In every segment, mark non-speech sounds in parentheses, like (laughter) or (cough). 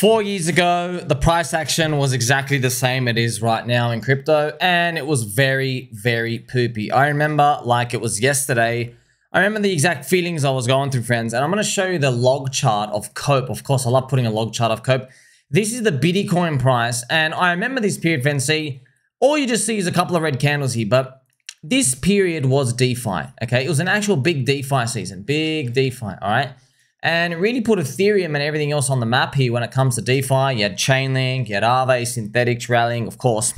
Four years ago, the price action was exactly the same it is right now in crypto, and it was very, very poopy. I remember like it was yesterday. I remember the exact feelings I was going through, friends, and I'm going to show you the log chart of COPE. Of course, I love putting a log chart of COPE. This is the Bitcoin price, and I remember this period, friends. See, all you just see is a couple of red candles here, but this period was DeFi, okay? It was an actual big DeFi season, big DeFi, all right? And really put Ethereum and everything else on the map here when it comes to DeFi. You had Chainlink, you had Aave, Synthetix rallying, of course.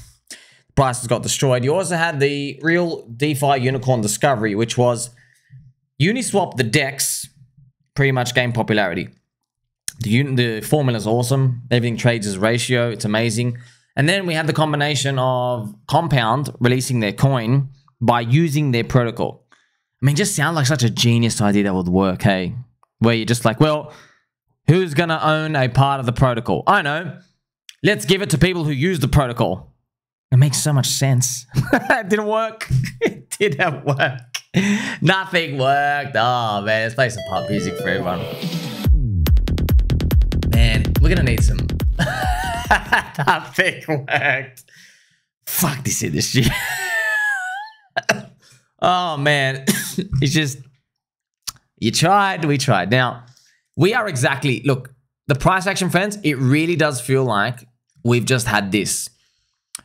Prices got destroyed. You also had the real DeFi unicorn discovery, which was Uniswap, the DEX, pretty much gained popularity. The, the formula is awesome. Everything trades as ratio. It's amazing. And then we had the combination of Compound releasing their coin by using their protocol. I mean, just sound like such a genius idea that would work, hey? Where you're just like, well, who's going to own a part of the protocol? I know. Let's give it to people who use the protocol. It makes so much sense. (laughs) it didn't work. (laughs) it didn't work. Nothing worked. Oh, man. Let's play some pop music for everyone. Man, we're going to need some. (laughs) Nothing worked. Fuck this industry. oh, man. it's just you tried, we tried. Now, we are exactly, look, the price action, friends, it really does feel like we've just had this,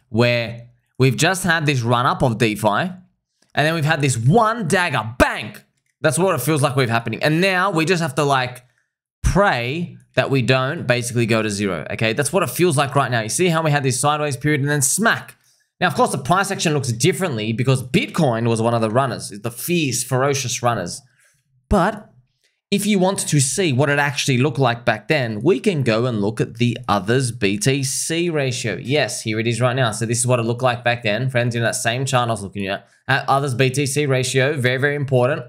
where we've just had this run up of DeFi, and then we've had this one dagger, bang! That's what it feels like we're happening. And now we just have to like pray that we don't basically go to zero, okay? That's what it feels like right now. You see how we had this sideways period and then smack. Now, of course, the price action looks differently because Bitcoin was one of the runners, the fierce, ferocious runners. But if you want to see what it actually looked like back then, we can go and look at the others BTC ratio. Yes, here it is right now. So this is what it looked like back then. Friends, in that same chart I was looking at, at others BTC ratio, very, very important.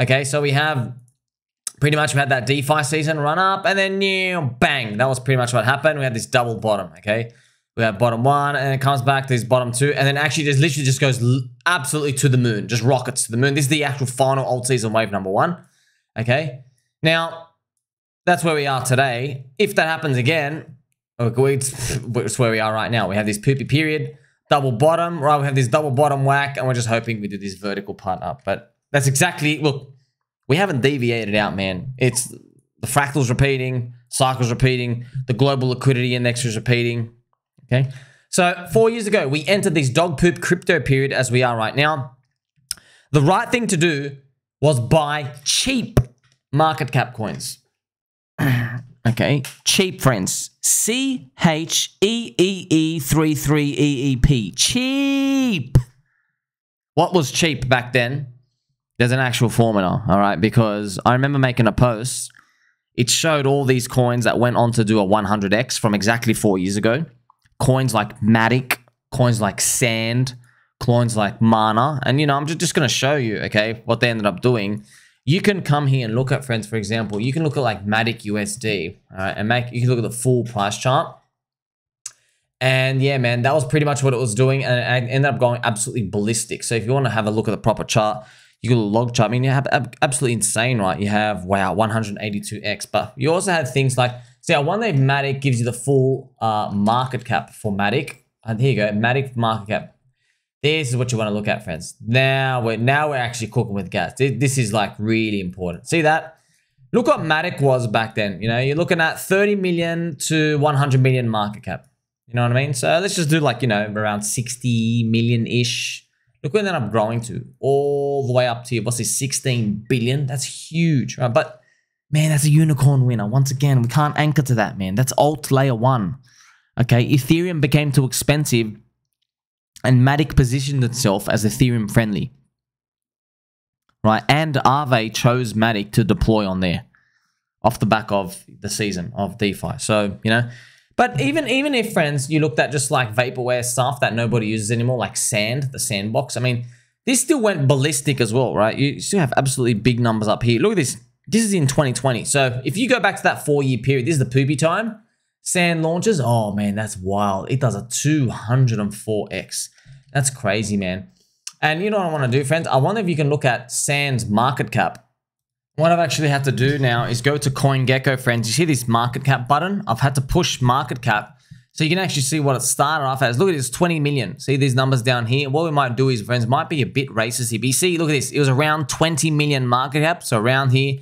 Okay, so we have pretty much we had that DeFi season run up and then new bang. That was pretty much what happened. We had this double bottom, okay? We have bottom one and it comes back to this bottom two and then actually just literally just goes absolutely to the moon, just rockets to the moon. This is the actual final alt season wave number one. Okay. Now, that's where we are today. If that happens again, oh, it's where we are right now. We have this poopy period, double bottom, right? We have this double bottom whack and we're just hoping we do this vertical part up. But that's exactly, look, we haven't deviated out, man. It's the fractals repeating, cycles repeating, the global liquidity index is repeating. Okay. So four years ago, we entered this dog poop crypto period as we are right now. The right thing to do was buy cheap market cap coins. (clears throat) okay. Cheap, friends. C H E E E 3 3 E E P. Cheap. What was cheap back then? There's an actual formula, all right? Because I remember making a post. It showed all these coins that went on to do a 100x from exactly four years ago coins like Matic, coins like Sand, coins like Mana. And, you know, I'm just, just going to show you, okay, what they ended up doing. You can come here and look at, friends, for example, you can look at like Matic USD, all right, and make, you can look at the full price chart. And yeah, man, that was pretty much what it was doing. And it ended up going absolutely ballistic. So if you want to have a look at the proper chart, you can log chart. I mean, you have absolutely insane, right? You have, wow, 182x. But you also have things like so yeah, one day Matic gives you the full uh, market cap for Matic. And here you go, Matic market cap. This is what you want to look at, friends. Now we're now we're actually cooking with gas. This is like really important. See that? Look what Matic was back then. You know, you're looking at 30 million to 100 million market cap. You know what I mean? So let's just do like, you know, around 60 million-ish. Look where that I'm growing to. All the way up to, what's this, 16 billion? That's huge, right? But Man, that's a unicorn winner. Once again, we can't anchor to that, man. That's alt layer one. Okay, Ethereum became too expensive and Matic positioned itself as Ethereum friendly. Right, and Aave chose Matic to deploy on there off the back of the season of DeFi. So, you know, but even even if friends, you looked at just like vaporware stuff that nobody uses anymore, like sand, the sandbox. I mean, this still went ballistic as well, right? You still have absolutely big numbers up here. Look at this. This is in 2020. So if you go back to that four year period, this is the poopy time. Sand launches. Oh man, that's wild. It does a 204x. That's crazy, man. And you know what I want to do, friends? I wonder if you can look at Sand's market cap. what I've actually had to do now is go to CoinGecko, friends. You see this market cap button? I've had to push market cap so you can actually see what it started off as. Look at this, 20 million. See these numbers down here? What we might do is, friends, might be a bit racist here. But you see, look at this. It was around 20 million market cap. So around here,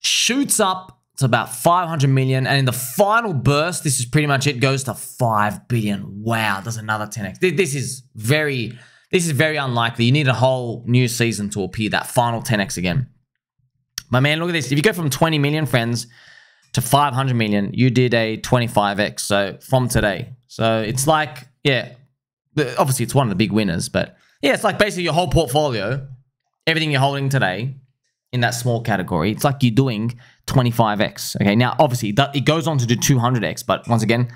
shoots up to about 500 million. And in the final burst, this is pretty much it, goes to 5 billion. Wow, there's another 10x. This is very, this is very unlikely. You need a whole new season to appear that final 10x again. My man, look at this. If you go from 20 million friends to 500 million, you did a 25x. So from today. So it's like, yeah, obviously it's one of the big winners, but yeah, it's like basically your whole portfolio, everything you're holding today in that small category. It's like you're doing 25x. Okay. Now, obviously that, it goes on to do 200x, but once again,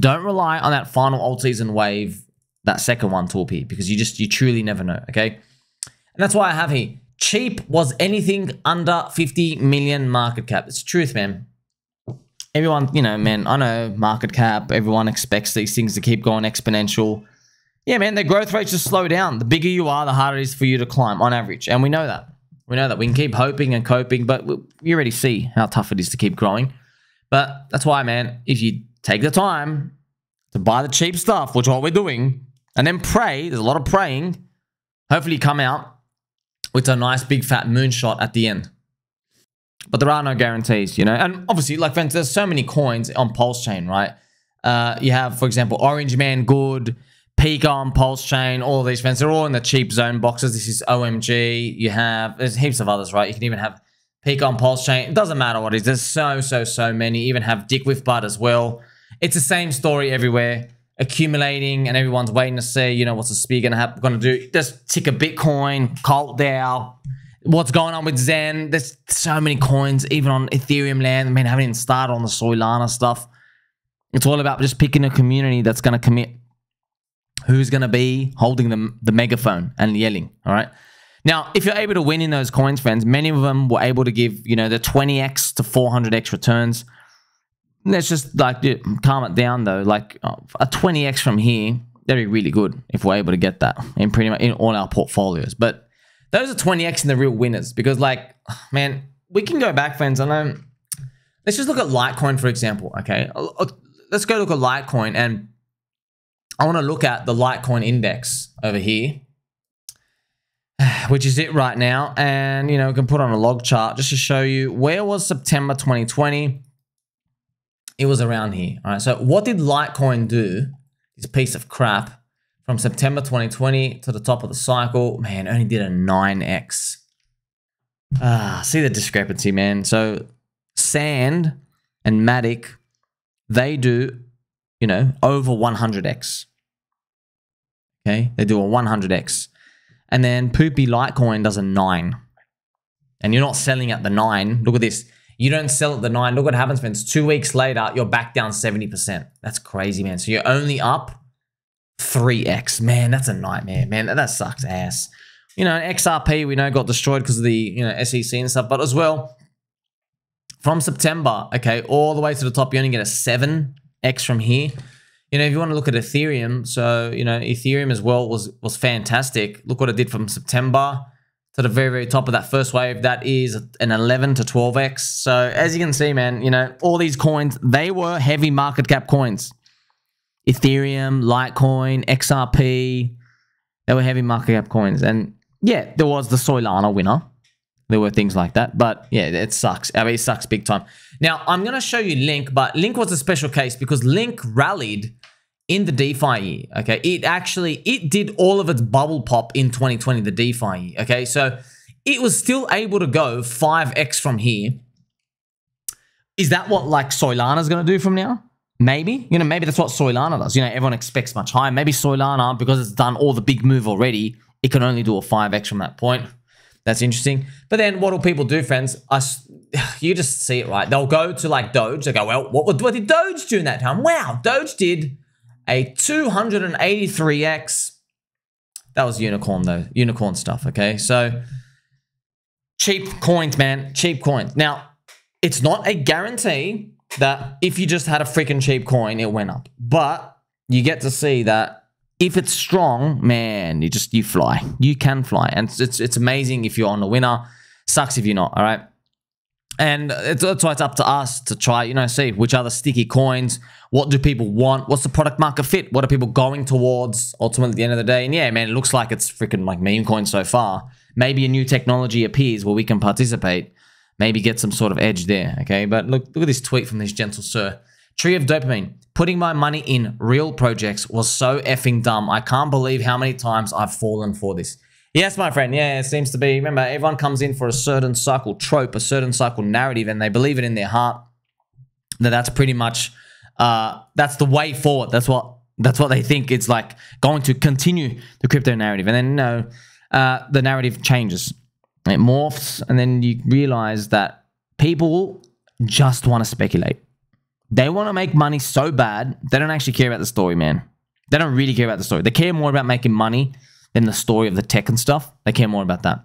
don't rely on that final alt season wave, that second one to appear because you just, you truly never know. Okay. And that's why I have here cheap was anything under 50 million market cap. It's truth, man. Everyone, you know, man, I know market cap, everyone expects these things to keep going exponential. Yeah, man, their growth rates just slow down. The bigger you are, the harder it is for you to climb on average. And we know that. We know that. We can keep hoping and coping, but we already see how tough it is to keep growing. But that's why, man, if you take the time to buy the cheap stuff, which is what we're doing, and then pray, there's a lot of praying, hopefully come out with a nice big fat moonshot at the end. But there are no guarantees, you know. And obviously, like friends, there's so many coins on Pulse Chain, right? Uh, you have, for example, Orange Man Good, Pika on Pulse Chain, all these friends. They're all in the cheap zone boxes. This is OMG. You have, there's heaps of others, right? You can even have Pika on Pulse Chain. It doesn't matter what it is. There's so, so, so many. You even have Dick with Bud as well. It's the same story everywhere accumulating and everyone's waiting to see, you know, what's the speed gonna happen, gonna do. Just tick a Bitcoin, Cult DAO, what's going on with Xen. There's so many coins, even on Ethereum land. I mean, I haven't even started on the Solana stuff. It's all about just picking a community that's gonna commit. Who's gonna be holding the, the megaphone and yelling, all right? Now, if you're able to win in those coins, friends, many of them were able to give, you know, the 20x to 400x returns let's just like calm it down though. Like uh, a 20x from here, that'd be really good if we're able to get that in pretty much in all our portfolios. But those are 20x in the real winners because like, (sighs) man, we can go back, friends. I know. Let's just look at Litecoin, for example. Okay. Uh, uh, let's go look at Litecoin and I want to look at the Litecoin index over here (sighs) which is it right now. And, you know, we can put on a log chart just to show you where was September 2020 it was around here. All right. So what did Litecoin do? This piece of crap from September 2020 to the top of the cycle, man, only did a 9x. Ah, see the discrepancy, man. So Sand and Matic, they do, you know, over 100x. Okay, they do a 100x. And then Poopy Litecoin does a 9. And you're not selling at the 9. Look at this. You don't sell at the nine. Look what happens, friends. Two weeks later, you're back down 70%. That's crazy, man. So you're only up 3x. Man, that's a nightmare, man. That, that sucks ass. You know, XRP, we know, got destroyed because of the, you know, SEC and stuff. But as well, from September, okay, all the way to the top, you only get a 7x from here. You know, if you want to look at Ethereum, so, you know, Ethereum as well was was fantastic. Look what it did from September to the very, very top of that first wave, that is an 11 to 12x. So as you can see, man, you know, all these coins, they were heavy market cap coins. Ethereum, Litecoin, XRP, they were heavy market cap coins. And yeah, there was the Solana winner. There were things like that. But yeah, it sucks. I mean, it sucks big time. Now, I'm going to show you Link, but Link was a special case because Link rallied in the DeFi year, okay, it actually, it did all of its bubble pop in 2020, the DeFi year, okay? So it was still able to go 5x from here. Is that what like Solana's going to do from now? Maybe, you know, maybe that's what Solana does. You know, everyone expects much higher. Maybe Solana, because it's done all the big move already, it can only do a 5x from that point. That's interesting. But then what will people do, friends? I, (sighs) you just see it, right? They'll go to like Doge. They go, well, what, what did Doge do in that time? Wow, Doge did a 283x. That was unicorn though, unicorn stuff. Okay, so cheap coins, man, cheap coins. Now, it's not a guarantee that if you just had a freaking cheap coin, it went up, but you get to see that if it's strong, man, you just you fly. You can fly, and it's it's amazing if you're on a winner. Sucks if you're not. All right. And it's, that's why it's up to us to try, you know, see which are the sticky coins. What do people want? What's the product market fit? What are people going towards ultimately at the end of the day? And yeah, man, it looks like it's freaking like meme coins so far. Maybe a new technology appears where we can participate. Maybe get some sort of edge there. Okay. But look, look at this tweet from this gentle sir. Tree of dopamine. Putting my money in real projects was so effing dumb. I can't believe how many times I've fallen for this. Yes, my friend. Yeah, it seems to be. Remember, everyone comes in for a certain cycle trope, a certain cycle narrative, and they believe it in their heart that that's pretty much uh, that's the way forward. That's what that's what they think it's like going to continue the crypto narrative, and then know uh, the narrative changes, it morphs, and then you realize that people just want to speculate. They want to make money so bad they don't actually care about the story, man. They don't really care about the story. They care more about making money than the story of the tech and stuff. They care more about that.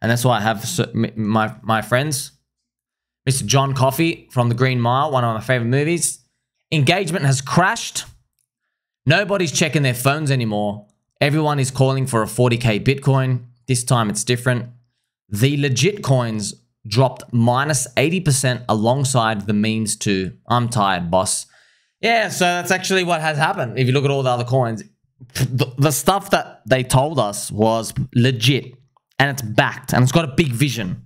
And that's why I have my my friends, Mr. John Coffey from The Green Mile, one of my favorite movies. Engagement has crashed. Nobody's checking their phones anymore. Everyone is calling for a 40k Bitcoin. This time it's different. The legit coins dropped minus 80% alongside the means to I'm tired, boss. Yeah, so that's actually what has happened. If you look at all the other coins, the, the stuff that they told us was legit and it's backed and it's got a big vision.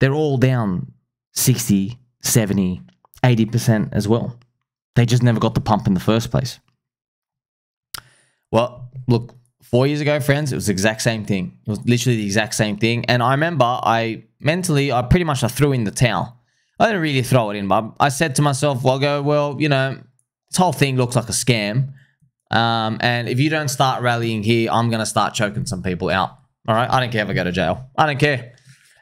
They're all down 60, 70, 80% as well. They just never got the pump in the first place. Well, look, four years ago, friends, it was the exact same thing. It was literally the exact same thing. And I remember I mentally, I pretty much I threw in the towel. I didn't really throw it in, but I said to myself, well, I go, well, you know, this whole thing looks like a scam. Um, and if you don't start rallying here, I'm going to start choking some people out. All right. I don't care if I go to jail. I don't care.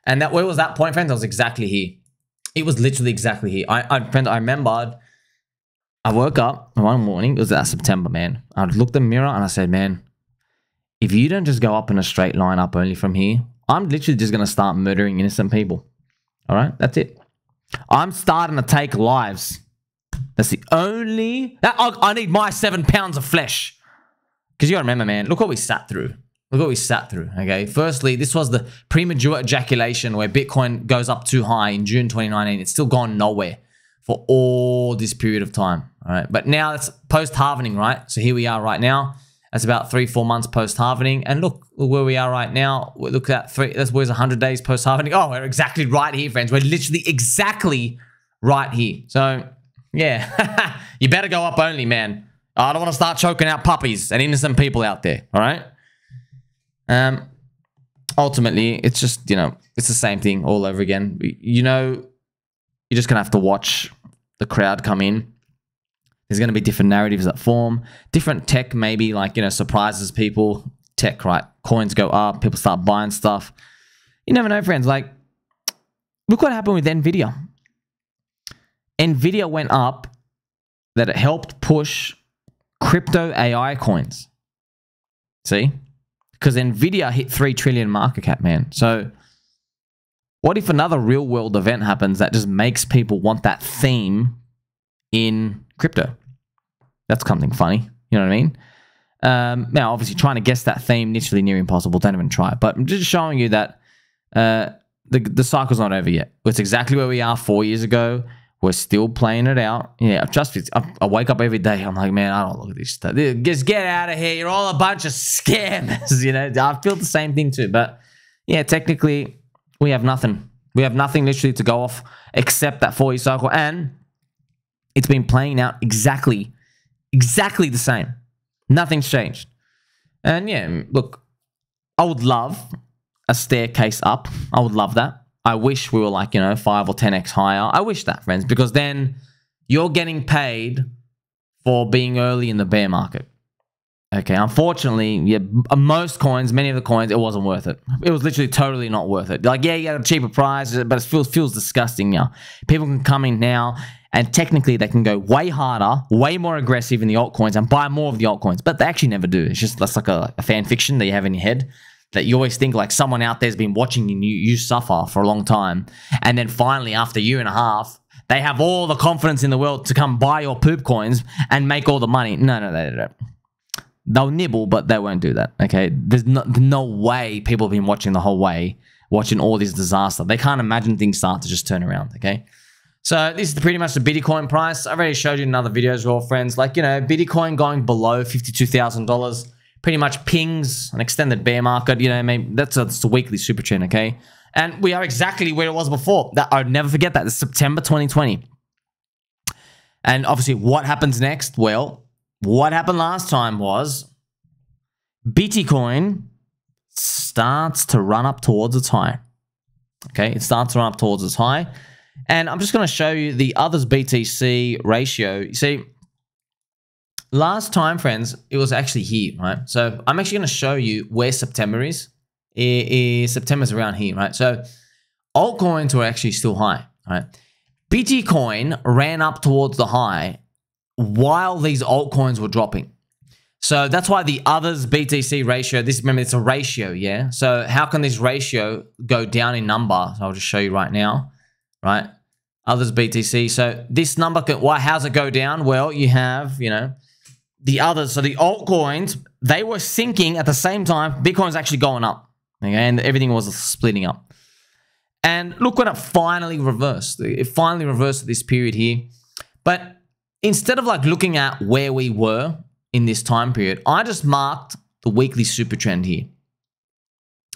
And that where was that point, friends? I was exactly here. It was literally exactly here. I, I, friend, I remembered I woke up one morning. It was that September, man. I looked in the mirror and I said, man, if you don't just go up in a straight line up only from here, I'm literally just going to start murdering innocent people. All right. That's it. I'm starting to take lives. That's the only. That, I, I need my seven pounds of flesh. Because you got to remember, man, look what we sat through. Look what we sat through. Okay. Firstly, this was the premature ejaculation where Bitcoin goes up too high in June 2019. It's still gone nowhere for all this period of time. All right. But now it's post halvening, right? So here we are right now. That's about three, four months post halvening. And look, where we are right now. Look at three, that's where's 100 days post halvening. Oh, we're exactly right here, friends. We're literally exactly right here. So yeah, (laughs) you better go up only, man. I don't want to start choking out puppies and innocent people out there. All right. Um, ultimately, it's just you know it's the same thing all over again. You know, you're just gonna have to watch the crowd come in. There's gonna be different narratives that form. Different tech maybe like you know surprises people. Tech right, coins go up, people start buying stuff. You never know, friends. Like, look what happened with Nvidia. Nvidia went up that it helped push crypto AI coins. See? Because Nvidia hit 3 trillion market cap, man. So what if another real world event happens that just makes people want that theme in crypto? That's something funny. You know what I mean? Um, now, obviously, trying to guess that theme literally near impossible. Don't even try it. But I'm just showing you that uh, the the cycle's not over yet. It's exactly where we are four years ago. We're still playing it out. Yeah, trust me. I, wake up every day. I'm like, man, I don't look at this stuff. Just get out of here. You're all a bunch of scammers. (laughs) You know, I feel the same thing too. But yeah, technically, we have nothing. We have nothing literally to go off except that 40 cycle. And it's been playing out exactly, exactly the same. Nothing's changed. And yeah, look, I would love a staircase up. I would love that. I wish we were like, you know, 5 or 10x higher. I wish that, friends, because then you're getting paid for being early in the bear market. Okay, unfortunately, yeah, most coins, many of the coins, it wasn't worth it. It was literally totally not worth it. Like, yeah, you got a cheaper price, but it feels feels disgusting now. People can come in now, and technically they can go way harder, way more aggressive in the altcoins and buy more of the altcoins, but they actually never do. It's just that's like a, a fan fiction that you have in your head that you always think like someone out there's been watching you, you suffer for a long time. And then finally, after a year and a half, they have all the confidence in the world to come buy your poop coins and make all the money. No, no, they don't. They'll nibble, but they won't do that. Okay. There's no, no way people have been watching the whole way watching all this disaster. They can't imagine things start to just turn around, okay? So this is pretty much the Bitcoin price. I've already showed you in other videos, well, friends. Like, you know, Bitcoin going below $52,000 pretty much pings an extended bear market. You know, I mean, that's a, that's a weekly super trend, okay? And we are exactly where it was before. That I'd never forget that. It's September 2020. And obviously, what happens next? Well, what happened last time was Bitcoin starts to run up towards its high. Okay, it starts to run up towards its high. And I'm just going to show you the others BTC ratio. You see, last time, friends, it was actually here, right? So I'm actually going to show you where September is. It is September's around here, right? So altcoins were actually still high, right? Bitcoin ran up towards the high while these altcoins were dropping. So that's why the others BTC ratio, this remember it's a ratio, yeah? So how can this ratio go down in number? So I'll just show you right now right? Others BTC. So this number, can, why? How's it go down? Well, you have, you know, the others. So the altcoins, they were sinking at the same time. Bitcoin's actually going up. Okay, and everything was splitting up. And look when it finally reversed. It finally reversed this period here. But instead of like looking at where we were in this time period, I just marked the weekly super trend here.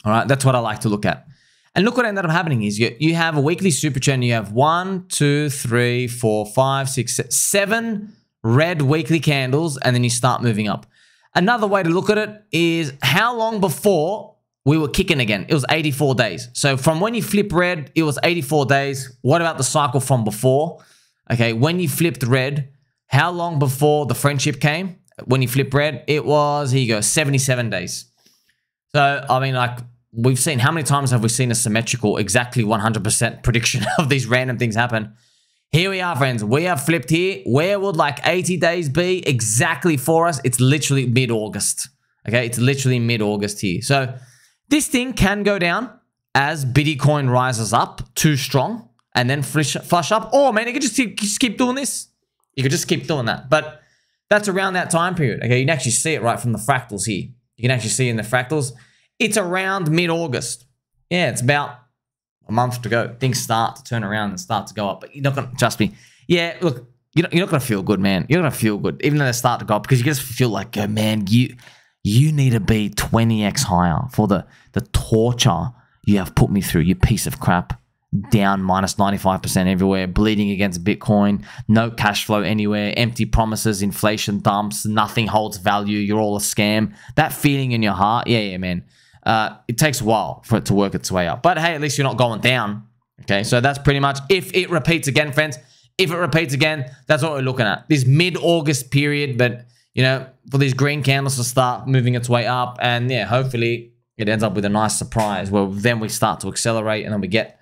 All right, that's what I like to look at. And look what ended up happening is you, you have a weekly super trend. You have one, two, three, four, five, six, seven red weekly candles, and then you start moving up. Another way to look at it is how long before we were kicking again? It was 84 days. So from when you flip red, it was 84 days. What about the cycle from before? Okay, when you flipped red, how long before the friendship came? When you flip red, it was, here you go, 77 days. So, I mean, like, we've seen how many times have we seen a symmetrical, exactly 100% prediction (laughs) of these random things happen? Here we are, friends. We have flipped here. Where would like 80 days be exactly for us? It's literally mid-August. Okay, it's literally mid-August here. So this thing can go down as Bitcoin rises up too strong and then flush, flush up. Or man, you could just keep, just keep doing this. You could just keep doing that. But that's around that time period. Okay, you can actually see it right from the fractals here. You can actually see in the fractals. It's around mid-August. Yeah, it's about a month to go. Things start to turn around and start to go up. But you're not going to, trust me. Yeah, look, you're not, you're not going to feel good, man. You're going to feel good, even though they start to go up, because you just feel like, oh, man, you you need to be 20x higher for the, the torture you have put me through, you piece of crap. Down minus 95% everywhere, bleeding against Bitcoin, no cash flow anywhere, empty promises, inflation dumps, nothing holds value, you're all a scam. That feeling in your heart, yeah, yeah, man uh, it takes a while for it to work its way up. But hey, at least you're not going down. Okay, so that's pretty much if it repeats again, friends. If it repeats again, that's what we're looking at. This mid-August period, but you know, for these green candles to start moving its way up, and yeah, hopefully it ends up with a nice surprise where then we start to accelerate and then we get,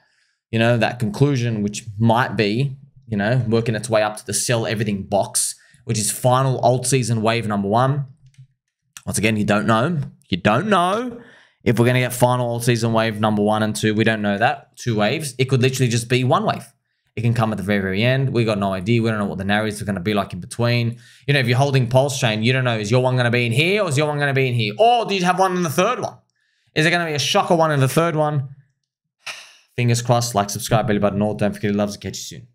you know, that conclusion, which might be, you know, working its way up to the sell everything box, which is final alt season wave number one. Once again, you don't know. You don't know. If we're going to get final alt season wave number one and two, we don't know that. Two waves. It could literally just be one wave. It can come at the very, very end. We got no idea. We don't know what the narratives are going to be like in between. You know, if you're holding pulse chain, you don't know, is your one going to be in here or is your one going to be in here? Or do you have one in the third one? Is there going to be a shocker one in the third one? (sighs) Fingers crossed, like, subscribe, belly button, all. Don't forget, he loves to catch you soon.